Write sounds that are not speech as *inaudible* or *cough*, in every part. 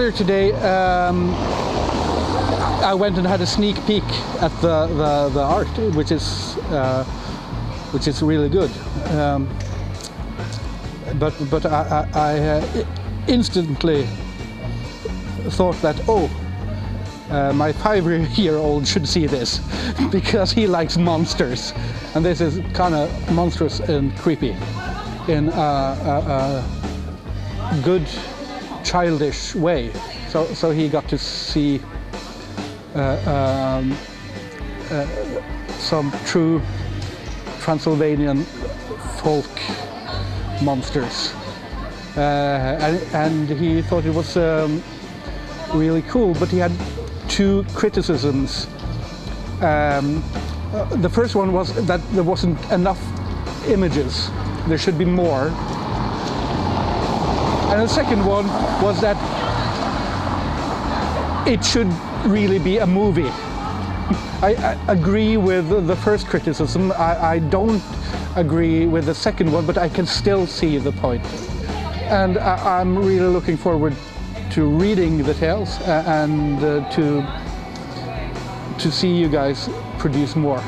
earlier today, um, I went and had a sneak peek at the, the, the art, which is uh, which is really good. Um, but but I, I, I uh, instantly thought that oh, uh, my five-year-old should see this *laughs* because he likes monsters, and this is kind of monstrous and creepy in a, a, good childish way. So so he got to see uh, um, uh, some true Transylvanian folk monsters. Uh, and, and, he thought it was um, really cool, but he had two criticisms. Um, uh, the first one was that there wasn't enough images. There should be more. And the second one was that it should really be a movie. I, I, agree with the first criticism. I, I, don't agree with the second one, but I can still see the point. And I, am really looking forward to reading the tales and uh, to to see you guys produce more.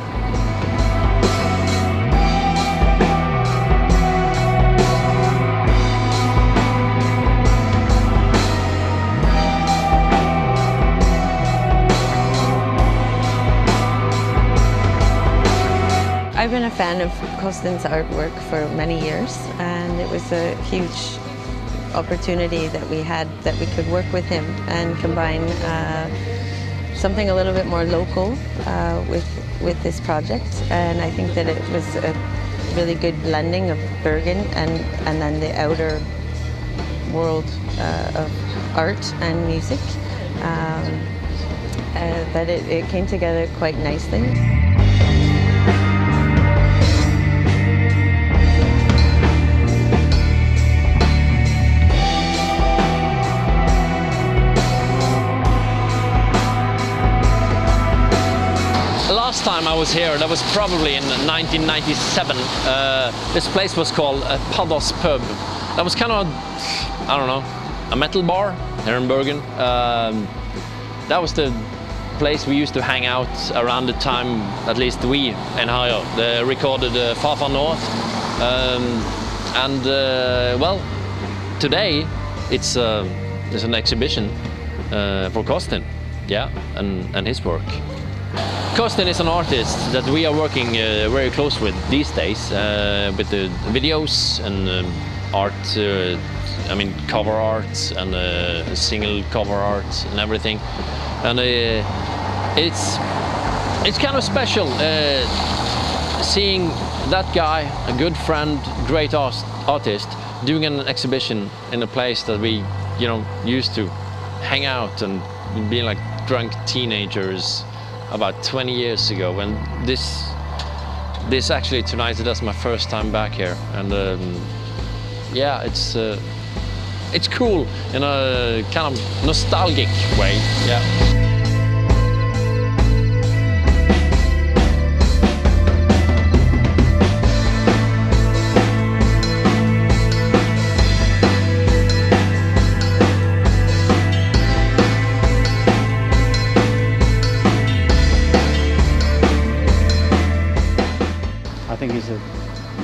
Been a fan of Costin's artwork for many years and it was a huge opportunity that we had that we could work with him and combine uh, something a little bit more local uh, with, with this project and I think that it was a really good blending of Bergen and, and then the outer world uh, of art and music. Um, uh, that it, it came together quite nicely. Was here, that was probably in 1997. Uh, this place was called uh, Pados Pub. That was kind of, I don't know, a metal bar here in Bergen. Um, that was the place we used to hang out around the time, at least we and Hayo, they recorded uh, Far Far North. Um, and uh, well, today it's, uh, it's an exhibition uh, for Costin, yeah, and, and his work. Costin is an artist that we are working uh, very close with these days uh, with the videos and um, art, uh, I mean cover art and uh, single cover art and everything. And uh, it's it's kind of special uh, seeing that guy, a good friend, great art artist, doing an exhibition in a place that we, you know, used to hang out and being like drunk teenagers about 20 years ago when this this actually tonight that's my first time back here. And um, yeah it's uh, it's cool in a kind of nostalgic way. Yeah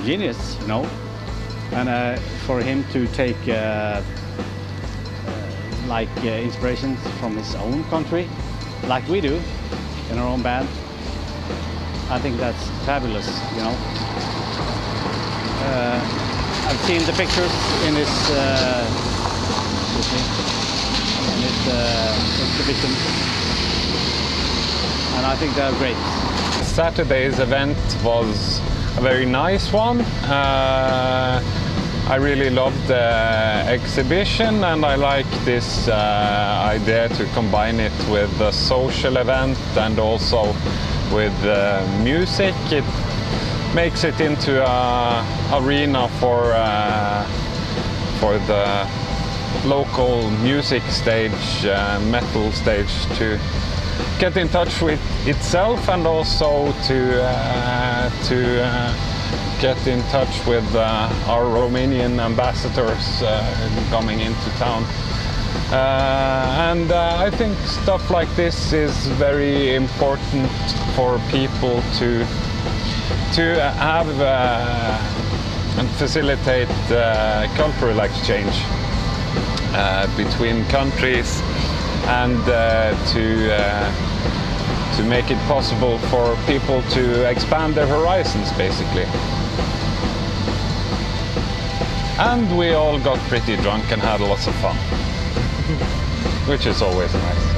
genius, you know. And uh, for him to take uh, uh like uh, inspirations from his own country, like we do in our own band, I think that's fabulous, you know. Uh, I've seen the pictures in his, in his exhibition, and I think they're great. Saturday's event was a very nice one. Uh, I really loved the exhibition and I like this uh, idea to combine it with a social event and also with uh, music. It makes it into a arena for uh, for the local music stage, uh, metal stage to get in touch with itself and also to uh, to uh, get in touch with uh, our Romanian ambassadors uh, coming into town. Uh, and uh, I think stuff like this is very important for people to to have and facilitate cultural exchange between countries and uh, to uh, to make it possible for people to expand their horizons basically. And we all got pretty drunk and had lots of fun, *laughs* which is always nice.